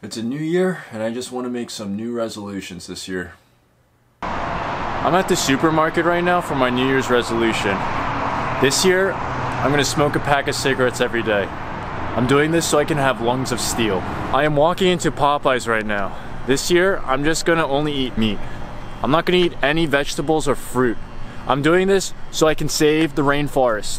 It's a new year, and I just want to make some new resolutions this year. I'm at the supermarket right now for my New Year's resolution. This year, I'm gonna smoke a pack of cigarettes every day. I'm doing this so I can have lungs of steel. I am walking into Popeyes right now. This year, I'm just gonna only eat meat. I'm not gonna eat any vegetables or fruit. I'm doing this so I can save the rainforest.